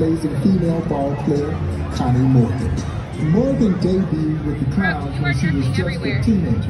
trailblazing female ball player Connie Morgan. Morgan debuted with the Clowns when she was just a teenager.